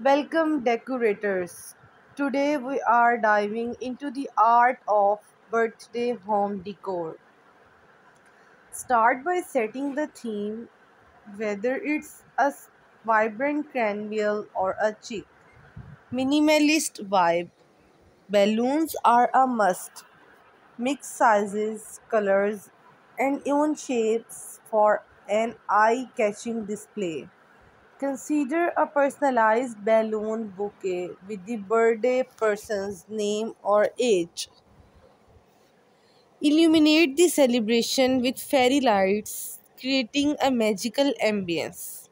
Welcome, decorators. Today we are diving into the art of birthday home decor. Start by setting the theme, whether it's a vibrant carnival or a chic, minimalist vibe. Balloons are a must. Mix sizes, colors, and even shapes for an eye catching display. Consider a personalized balloon bouquet with the birthday person's name or age. Illuminate the celebration with fairy lights, creating a magical ambience.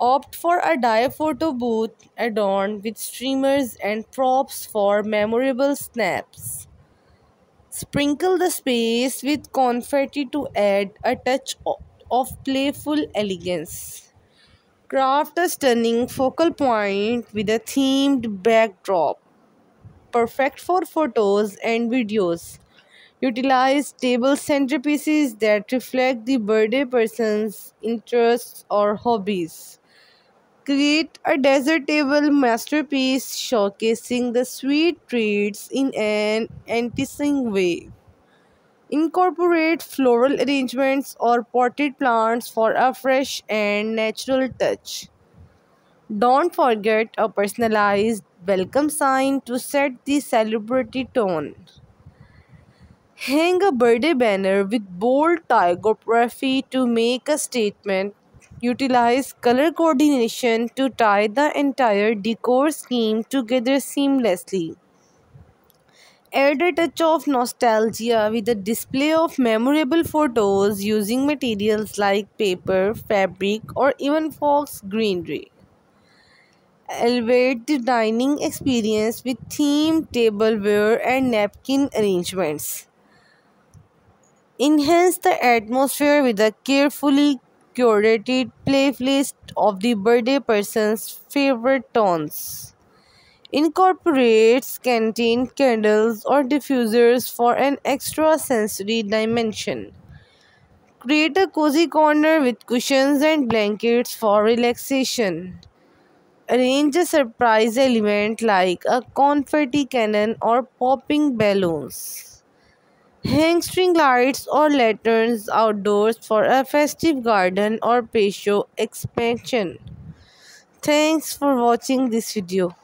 Opt for a dye photo booth adorned with streamers and props for memorable snaps. Sprinkle the space with confetti to add a touch of playful elegance. Craft a stunning focal point with a themed backdrop, perfect for photos and videos. Utilize table centerpieces that reflect the birthday person's interests or hobbies. Create a desert table masterpiece showcasing the sweet treats in an enticing way. Incorporate floral arrangements or potted plants for a fresh and natural touch. Don't forget a personalized welcome sign to set the celebratory tone. Hang a birthday banner with bold typography to make a statement. Utilize color coordination to tie the entire decor scheme together seamlessly. Add a touch of nostalgia with a display of memorable photos using materials like paper, fabric, or even fox greenery. Elevate the dining experience with themed tableware and napkin arrangements. Enhance the atmosphere with a carefully curated playlist of the birthday person's favorite tones. Incorporates canteen candles or diffusers for an extra sensory dimension. Create a cozy corner with cushions and blankets for relaxation. Arrange a surprise element like a confetti cannon or popping balloons. Hang string lights or lanterns outdoors for a festive garden or patio expansion. Thanks for watching this video.